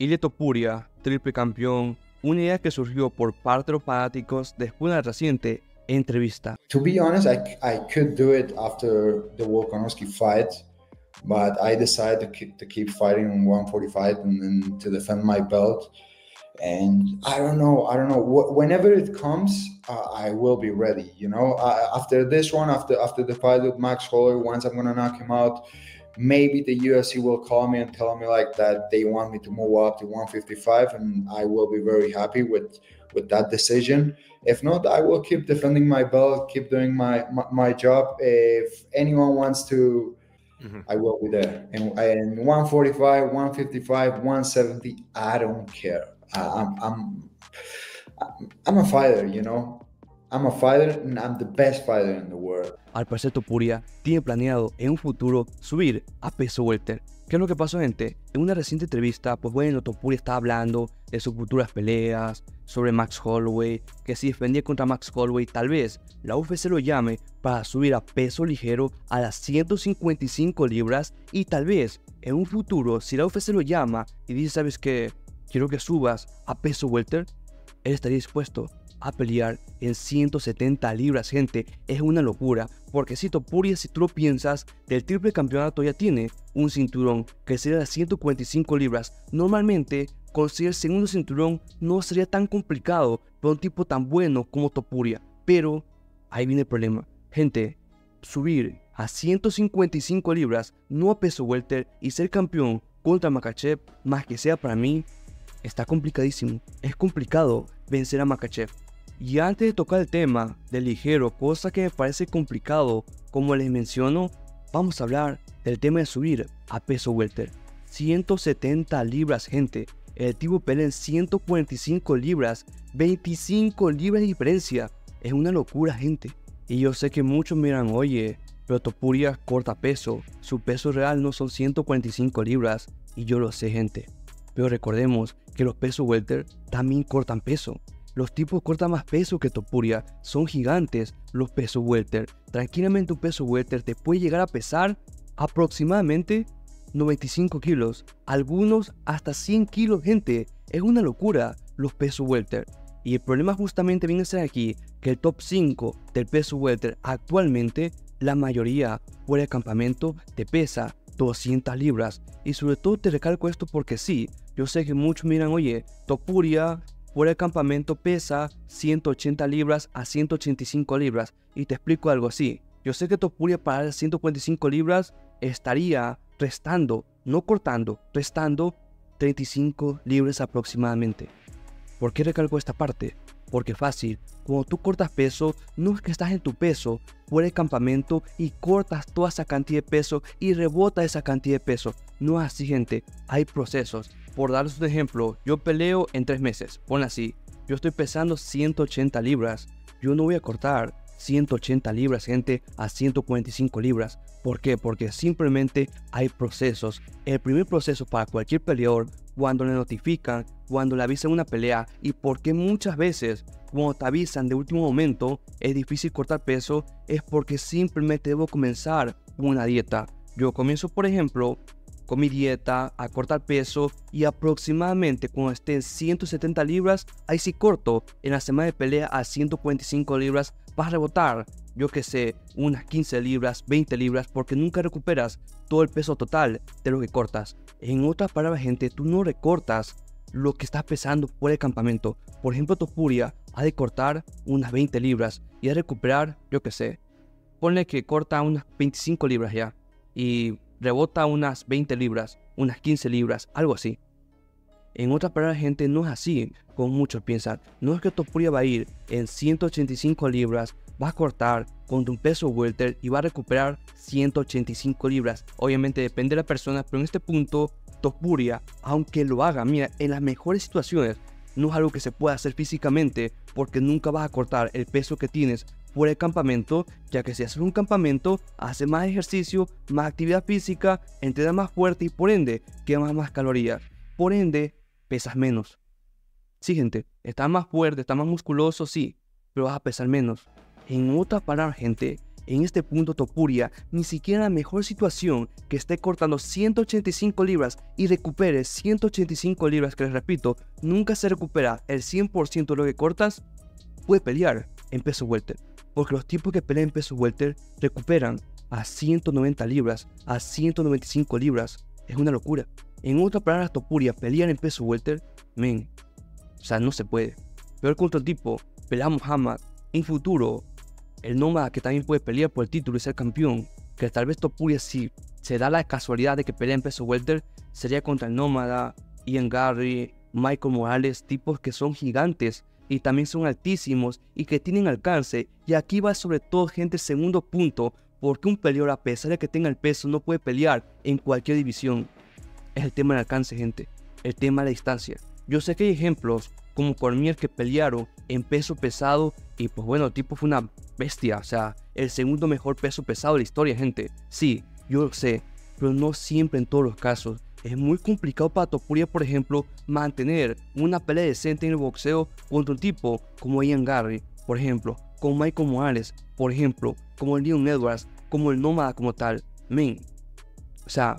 Ilia Topuria, triple campeón, una idea que surgió por parte de los fanáticos después de una reciente entrevista. To be honest, I, I could do it after the Volkanovski fight, but I decided to keep, to keep fighting in 145 and, and to defend my belt. And I don't know, I don't know. Whenever it comes, uh, I will be ready. You know, uh, after this one, after after the fight with Max Holler, once I'm gonna knock him out, maybe the UFC will call me and tell me like that they want me to move up to 155, and I will be very happy with with that decision. If not, I will keep defending my belt, keep doing my my, my job. If anyone wants to, mm-hmm. I will be there. And, and 145, 155, 170, I don't care. I, I'm I'm I'm a fighter, you know. I'm a fighter and I'm the best fighter in the world. Al parecer Topuria tiene planeado en un futuro subir a peso welter. ¿Qué es lo que pasó, gente? En una reciente entrevista, pues bueno, Topuria estaba hablando de sus futuras peleas, sobre Max Holloway, que si defendía contra Max Holloway, tal vez la UFC lo llame para subir a peso ligero a las 155 libras y tal vez en un futuro, si la UFC lo llama y dice, ¿sabes qué? Quiero que subas a peso welter, él estaría dispuesto a pelear en 170 libras, gente. Es una locura, porque si Topuria, si tú lo piensas, del triple campeonato ya tiene un cinturón que sería de 145 libras. Normalmente, conseguir el segundo cinturón no sería tan complicado para un tipo tan bueno como Topuria. Pero ahí viene el problema. Gente, subir a 155 libras, no a peso welter, y ser campeón contra Makachev, más que sea para mí, está complicadísimo. Es complicado vencer a Makachev. Y antes de tocar el tema del ligero, cosa que me parece complicado, como les menciono, vamos a hablar del tema de subir a peso welter. 170 libras, gente. El tipo pelea en 145 libras, 25 libras de diferencia. Es una locura, gente. Y yo sé que muchos miran, oye, pero Topuria corta peso. Su peso real no son 145 libras. Y yo lo sé, gente. Pero recordemos que los pesos welter también cortan peso. Los tipos cortan más peso que Topuria, son gigantes los pesos welter. Tranquilamente un peso welter te puede llegar a pesar aproximadamente 95 kilos, algunos hasta 100 kilos, gente. Es una locura los pesos welter. Y el problema justamente viene a ser aquí que el top 5 del peso welter actualmente, la mayoría fuera de campamento te pesa 200 libras. Y sobre todo te recalco esto porque sí, yo sé que muchos miran, oye, Topuria Fuera el campamento pesa 180 libras a 185 libras. Y te explico algo así. Yo sé que Topuria para 145 libras estaría restando, no cortando, restando 35 libras aproximadamente. ¿Por qué recalco esta parte? Porque fácil, cuando tú cortas peso, no es que estás en tu peso, fuera el campamento y cortas toda esa cantidad de peso y rebota esa cantidad de peso. No es así, gente. Hay procesos. Por darles un ejemplo, yo peleo en tres meses. Pon así. Yo estoy pesando 180 libras. Yo no voy a cortar 180 libras, gente, a 145 libras. ¿Por qué? Porque simplemente hay procesos. El primer proceso para cualquier peleador, cuando le notifican, cuando le avisan una pelea y porque muchas veces cuando te avisan de último momento es difícil cortar peso, es porque simplemente debo comenzar una dieta. Yo comienzo, por ejemplo, con mi dieta, a cortar peso y aproximadamente cuando esté en 170 libras, ahí sí corto en la semana de pelea a 145 libras vas a rebotar, yo que sé, unas 15 libras, 20 libras, porque nunca recuperas todo el peso total de lo que cortas. En otras palabras, gente, tú no recortas lo que estás pesando por el campamento. Por ejemplo, tu furia ha de cortar unas 20 libras y ha de recuperar, yo que sé, ponle que corta unas 25 libras ya y rebota unas 20 libras, unas 15 libras, algo así. En otras palabras, gente, no es así como muchos piensan. No es que Topuria va a ir en 185 libras, va a cortar con un peso welter y va a recuperar 185 libras. Obviamente depende de la persona, pero en este punto Topuria, aunque lo haga, mira, en las mejores situaciones, no es algo que se pueda hacer físicamente porque nunca vas a cortar el peso que tienes fuera del campamento, ya que si haces un campamento, hace más ejercicio, más actividad física, entrenas más fuerte y por ende quemas más calorías. Por ende, pesas menos. Sí, gente, estás más fuerte, estás más musculoso, sí, pero vas a pesar menos. En otras palabras, gente, En este punto Topuria, ni siquiera la mejor situación que esté cortando 185 libras y recupere 185 libras, que les repito, nunca se recupera el 100% de lo que cortas, puede pelear en peso welter. Porque los tipos que pelean en peso welter recuperan a 190 libras, a 195 libras. Es una locura. En otras palabras, Topuria pelear en peso welter, men, o sea, no se puede. Peor contra el tipo, pelear Muhammad, en futuro, el nómada que también puede pelear por el título y ser campeón, que tal vez Topuria si se da la casualidad de que pelea en peso welter, sería contra el nómada, Ian Garry, Michael Morales, tipos que son gigantes y también son altísimos y que tienen alcance. Y aquí va sobre todo gente segundo punto, porque un peleador a pesar de que tenga el peso no puede pelear en cualquier división. Es el tema del alcance, gente. El tema de la distancia. Yo sé que hay ejemplos como Cormier que pelearon en peso pesado y pues bueno, el tipo fue una bestia, o sea, el segundo mejor peso pesado de la historia, gente. Sí, yo lo sé, pero no siempre en todos los casos. Es muy complicado para Topuria, por ejemplo, mantener una pelea decente en el boxeo contra un tipo como Ian Garry, por ejemplo, como Michael Morales, por ejemplo, como el Leon Edwards, como el Nómada como tal. Men, o sea,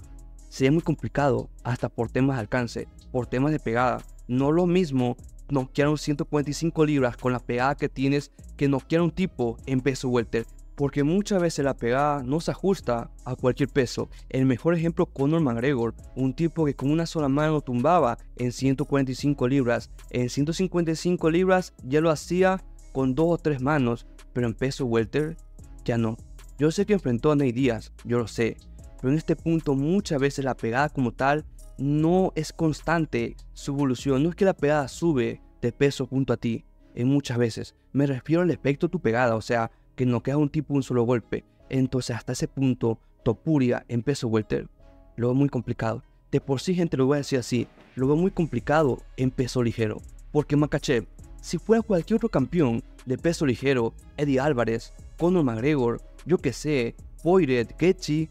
sería muy complicado hasta por temas de alcance, por temas de pegada. No lo mismo noquear 145 libras con la pegada que tienes que noquear un tipo en peso welter. Porque muchas veces la pegada no se ajusta a cualquier peso. El mejor ejemplo, Conor McGregor, un tipo que con una sola mano tumbaba en 145 libras. En 155 libras ya lo hacía con dos o tres manos, pero en peso welter ya no. Yo sé que enfrentó a Ney Díaz, yo lo sé, pero en este punto muchas veces la pegada como tal no es constante su evolución. No es que la pegada sube de peso junto a ti, en muchas veces. Me refiero al efecto de tu pegada, o sea, que no queda un tipo un solo golpe. Entonces, hasta ese punto, Topuria en peso welter lo veo muy complicado. De por sí, gente, lo voy a decir así, lo veo muy complicado en peso ligero. Porque Makachev, si fuera cualquier otro campeón de peso ligero, Eddie Álvarez, Conor McGregor, yo que sé, Poiret, Getchi,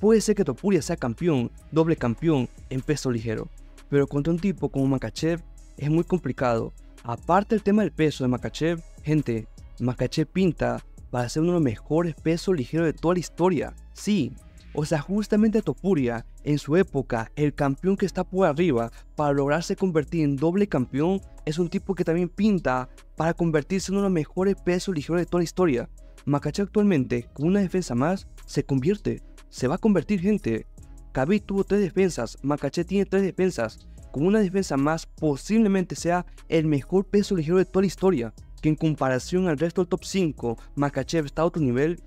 Puede ser que Topuria sea campeón, doble campeón en peso ligero, pero contra un tipo como Makachev es muy complicado. Aparte el tema del peso de Makachev, gente, Makachev pinta para ser uno de los mejores pesos ligeros de toda la historia. Sí, o sea, justamente Topuria, en su época, el campeón que está por arriba para lograrse convertir en doble campeón, es un tipo que también pinta para convertirse en uno de los mejores pesos ligeros de toda la historia. Makachev actualmente, con una defensa más, se convierte se va a convertir gente. Khabib tuvo tres defensas, Makachev tiene tres defensas. Con una defensa más, posiblemente sea el mejor peso ligero de toda la historia. Que en comparación al resto del top 5, Makachev está a otro nivel.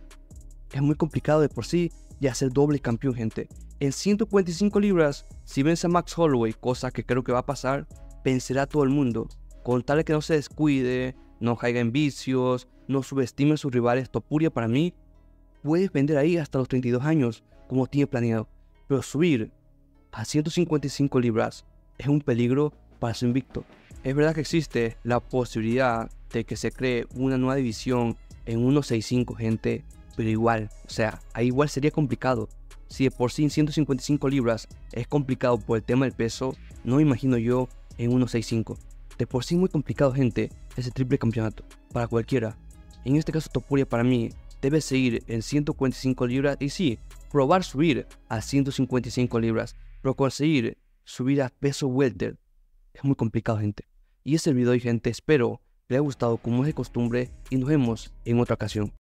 Es muy complicado de por sí ya ser doble campeón, gente. En 145 libras, si vence a Max Holloway, cosa que creo que va a pasar, vencerá a todo el mundo. Con tal que no se descuide, no caiga en vicios, no subestime a sus rivales, Topuria para mí puedes vender ahí hasta los 32 años, como tiene planeado. Pero subir a 155 libras es un peligro para su invicto. Es verdad que existe la posibilidad de que se cree una nueva división en 165 gente, pero igual, o sea, ahí igual sería complicado. Si de por sí en 155 libras es complicado por el tema del peso, no me imagino yo en 165. De por sí muy complicado, gente, ese triple campeonato, para cualquiera. En este caso, Topuria para mí debe seguir en 145 libras y sí, probar subir a 155 libras, pero conseguir subir a peso welter es muy complicado, gente. Y ese video, gente, espero que les haya gustado como es de costumbre y nos vemos en otra ocasión.